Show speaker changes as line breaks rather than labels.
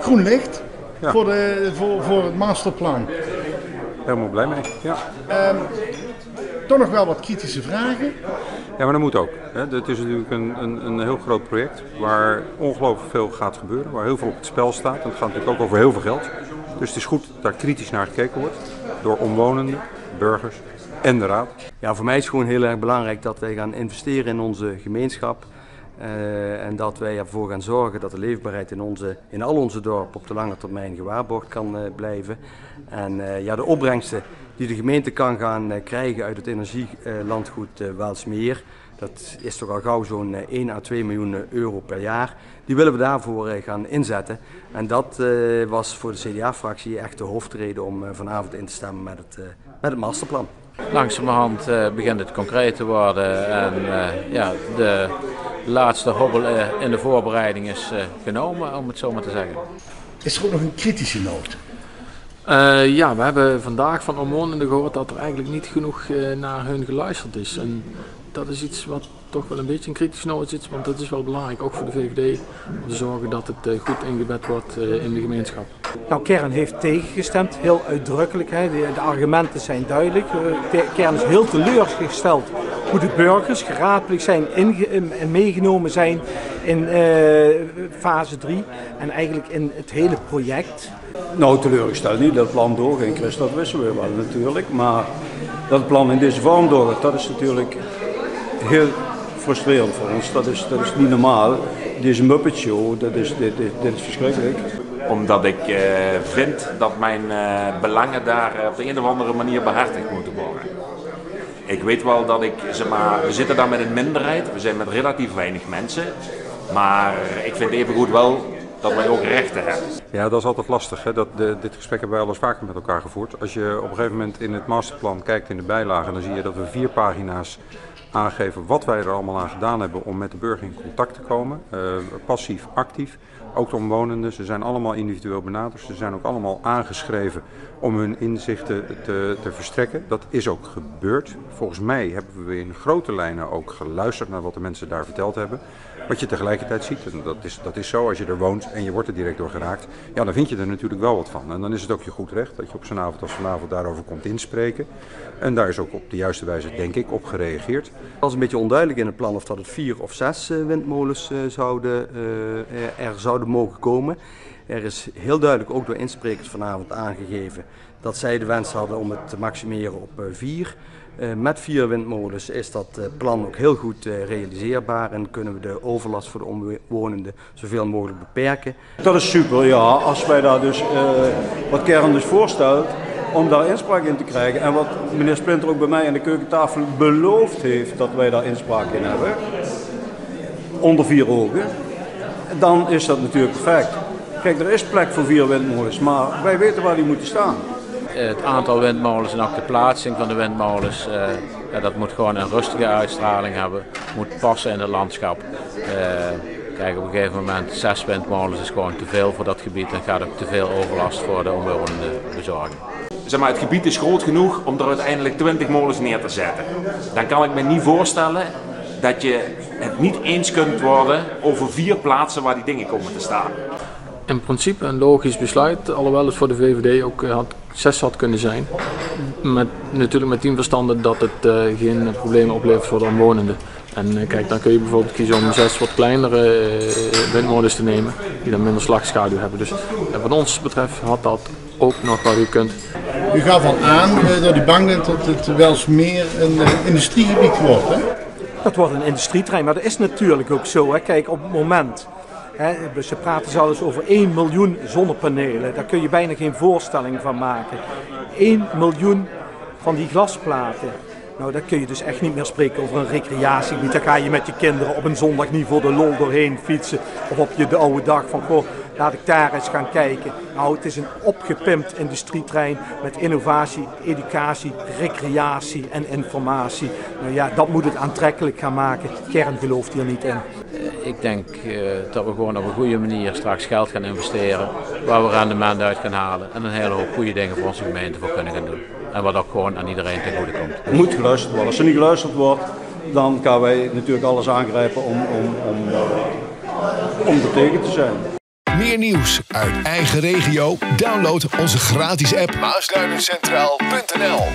Groen licht
Ja.
voor, de, voor, voor het masterplan.
Helemaal blij mee. Ja.
Toch nog wel wat kritische vragen.
ja, maar dat moet ook. Hè. Het is natuurlijk een, een, een heel groot project waar ongelooflijk veel gaat gebeuren. Waar heel veel op het spel staat. En het gaat natuurlijk ook over heel veel geld. Dus het is goed dat daar kritisch naar gekeken wordt. Door omwonenden, burgers en de raad.
Ja, voor mij is het gewoon heel erg belangrijk dat wij gaan investeren in onze gemeenschap. Eh, en dat wij ervoor gaan zorgen dat de leefbaarheid in, onze, in al onze dorpen op de lange termijn gewaarborgd kan eh, blijven. En eh, ja, de opbrengsten die de gemeente kan gaan krijgen uit het energielandgoed Waalsmeer, dat is toch al gauw zo'n eh, 1 à 2 miljoen euro per jaar. Die willen we daarvoor gaan inzetten. En dat was voor de CDA-fractie echt de hoofdreden om vanavond in te stemmen met het, met het masterplan.
Langzamerhand begint het concreet te worden en ja, de laatste hobbel eh, in de voorbereiding is eh, genomen, om het zo maar te zeggen.
Is er ook nog een kritische noot?
Eh, ja, we hebben vandaag van omwonenden gehoord dat er eigenlijk niet genoeg eh, naar hun geluisterd is. En dat is iets wat toch wel een beetje een kritisch noot is, want dat is wel belangrijk, ook voor de VVD, om te zorgen dat het eh, goed ingebed wordt eh, in de gemeenschap.
Nou, Kern heeft tegengestemd, heel uitdrukkelijk. Hè. De, de argumenten zijn duidelijk. Eh, Ke- Kern is heel teleurgesteld hoe de burgers geraadpleegd zijn inge- en meegenomen zijn in eh, fase 3 en eigenlijk in het hele project.
Nou, teleurgesteld niet dat het plan doorging, Chris, dat wisten we wel natuurlijk. Maar dat het plan in deze vorm doorgaat, dat is natuurlijk heel frustrerend voor ons. Dat is, dat is niet normaal. Deze Muppet Show, dat is, dit, dit, dit is verschrikkelijk.
Omdat ik eh, vind dat mijn eh, belangen daar eh, op de een of andere manier behartigd moeten worden. Ik weet wel dat ik, zeg maar, we zitten daar met een minderheid, we zijn met relatief weinig mensen. Maar ik vind evengoed wel dat wij ook rechten hebben.
Ja, dat is altijd lastig. Hè? Dat, de, dit gesprek hebben wij al eens vaker met elkaar gevoerd. Als je op een gegeven moment in het masterplan kijkt in de bijlagen, dan zie je dat we vier pagina's aangeven wat wij er allemaal aan gedaan hebben om met de burger in contact te komen. Eh, passief, actief. Ook de omwonenden, ze zijn allemaal individueel benaderd. Ze zijn ook allemaal aangeschreven om hun inzichten te, te verstrekken. Dat is ook gebeurd. Volgens mij hebben we in grote lijnen ook geluisterd naar wat de mensen daar verteld hebben. Wat je tegelijkertijd ziet, en dat is, dat is zo als je er woont en je wordt er direct door geraakt, ja, dan vind je er natuurlijk wel wat van. En dan is het ook je goed recht dat je op zo'n avond als vanavond daarover komt inspreken. En daar is ook op de juiste wijze, denk ik, op gereageerd.
Het was een beetje onduidelijk in het plan of dat het vier of zes eh, windmolens eh, zouden, eh, er zouden mogen komen. Er is heel duidelijk ook door insprekers vanavond aangegeven dat zij de wens hadden om het te maximeren op vier. Met vier windmolens is dat plan ook heel goed realiseerbaar en kunnen we de overlast voor de omwonenden zoveel mogelijk beperken.
Dat is super, ja. Als wij daar dus, wat Kern dus voorstelt, om daar inspraak in te krijgen. En wat meneer Splinter ook bij mij aan de keukentafel beloofd heeft dat wij daar inspraak in hebben. Onder vier ogen. Dan is dat natuurlijk perfect. Kijk, er is plek voor vier windmolens, maar wij weten waar die moeten staan.
Het aantal windmolens en ook de plaatsing van de windmolens, eh, dat moet gewoon een rustige uitstraling hebben, moet passen in het landschap. Eh, kijk, op een gegeven moment zes windmolens is gewoon te veel voor dat gebied en gaat ook te veel overlast voor de omwonenden bezorgen.
Zeg maar, het gebied is groot genoeg om er uiteindelijk 20 molens neer te zetten. Dan kan ik me niet voorstellen dat je het niet eens kunt worden over vier plaatsen waar die dingen komen te staan.
In principe een logisch besluit, alhoewel het voor de VVD ook eh, had, zes had kunnen zijn. Met, natuurlijk met tien verstanden dat het eh, geen problemen oplevert voor de omwonenden. En eh, kijk, dan kun je bijvoorbeeld kiezen om zes wat kleinere windmolens te nemen, die dan minder slagschaduw hebben. Dus wat ons betreft had dat ook nog wel gekund.
U gaf al aan eh, dat u bang bent dat het wel eens meer een eh, industriegebied wordt. Hè?
Dat wordt een industrietrein, maar dat is natuurlijk ook zo. Hè. Kijk, op het moment, hè, ze praten zelfs over 1 miljoen zonnepanelen. Daar kun je bijna geen voorstelling van maken. 1 miljoen van die glasplaten. Nou, daar kun je dus echt niet meer spreken over een recreatiegebied. Daar ga je met je kinderen op een zondag niet voor de lol doorheen fietsen. Of op je de oude dag van, goh, laat ik daar eens gaan kijken. Nou, het is een opgepimpt industrietrein met innovatie, educatie, recreatie en informatie. Nou ja, dat moet het aantrekkelijk gaan maken. Kern gelooft hier niet in.
Ik denk eh, dat we gewoon op een goede manier straks geld gaan investeren, waar we rendement uit gaan halen en een hele hoop goede dingen voor onze gemeente voor kunnen gaan doen. En wat ook gewoon aan iedereen ten goede komt.
Er moet geluisterd worden. Als er niet geluisterd wordt, dan gaan wij natuurlijk alles aangrijpen om, om, om, om er tegen te zijn.
Meer nieuws uit eigen regio? Download onze gratis app maasluinercentraal.nl